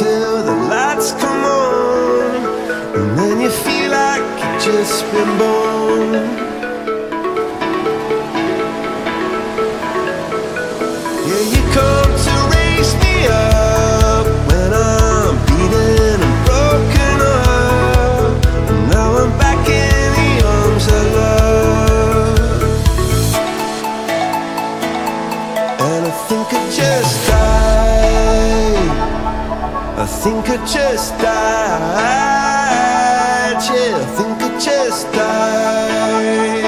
till the lights come on. And then you feel like you've just been born. Yeah, you come to raise me up When I'm beaten and broken up. And now I'm back in the arms of love. And I think I just died Think I just died. Yeah, I think I just died.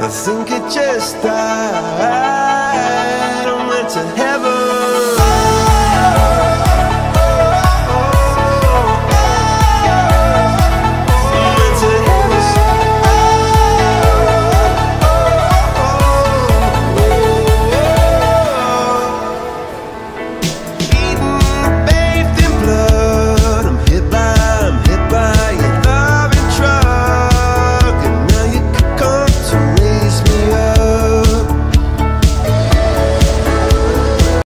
I think I just died.